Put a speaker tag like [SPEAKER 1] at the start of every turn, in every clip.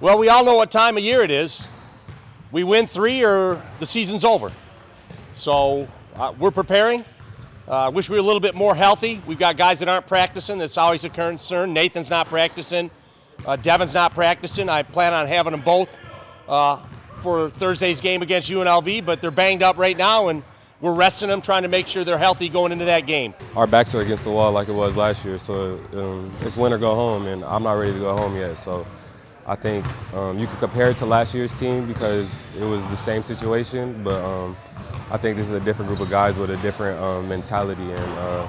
[SPEAKER 1] Well, we all know what time of year it is. We win three or the season's over. So uh, we're preparing. I uh, wish we were a little bit more healthy. We've got guys that aren't practicing. That's always a concern. Nathan's not practicing. Uh, Devin's not practicing. I plan on having them both uh, for Thursday's game against UNLV, but they're banged up right now, and we're resting them, trying to make sure they're healthy going into that game.
[SPEAKER 2] Our backs are against the wall like it was last year, so um, it's win or go home, and I'm not ready to go home yet. So I think um, you could compare it to last year's team because it was the same situation, but um, I think this is a different group of guys with a different um, mentality, and uh,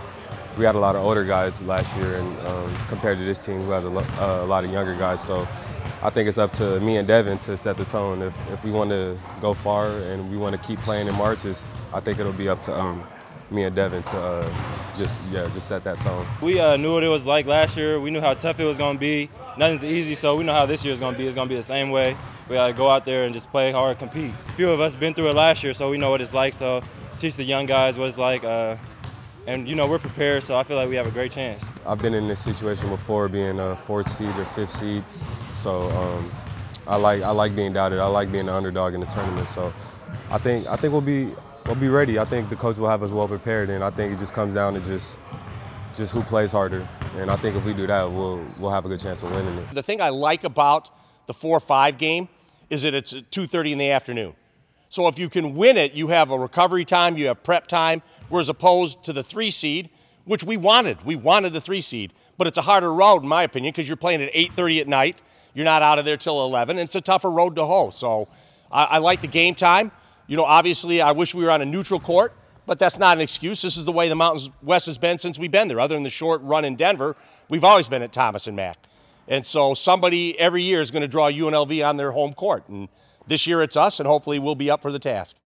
[SPEAKER 2] we had a lot of older guys last year, and um, compared to this team who has a, lo uh, a, lot of younger guys. So I think it's up to me and Devin to set the tone. If, if we want to go far and we want to keep playing in Marches, I think it'll be up to um, me and Devin to uh, just yeah just set that tone.
[SPEAKER 3] We uh, knew what it was like last year. We knew how tough it was going to be. Nothing's easy, so we know how this year is going to be. It's going to be the same way. We got to go out there and just play hard, compete. A few of us been through it last year, so we know what it's like. So teach the young guys what it's like. Uh, and you know we're prepared, so I feel like we have a great chance.
[SPEAKER 2] I've been in this situation before, being a fourth seed or fifth seed, so um, I like I like being doubted. I like being the underdog in the tournament. So I think I think we'll be we'll be ready. I think the coach will have us well prepared, and I think it just comes down to just just who plays harder. And I think if we do that, we'll we'll have a good chance of winning it.
[SPEAKER 1] The thing I like about the four-five game is that it's 2:30 in the afternoon. So if you can win it, you have a recovery time, you have prep time, whereas opposed to the three seed, which we wanted. We wanted the three seed, but it's a harder road in my opinion because you're playing at 8:30 at night. You're not out of there till 11. And it's a tougher road to hoe. So I, I like the game time. You know, obviously, I wish we were on a neutral court, but that's not an excuse. This is the way the Mountains West has been since we've been there. Other than the short run in Denver, we've always been at Thomas and Mack. And so somebody every year is going to draw UNLV on their home court. And this year it's us, and hopefully we'll be up for the task.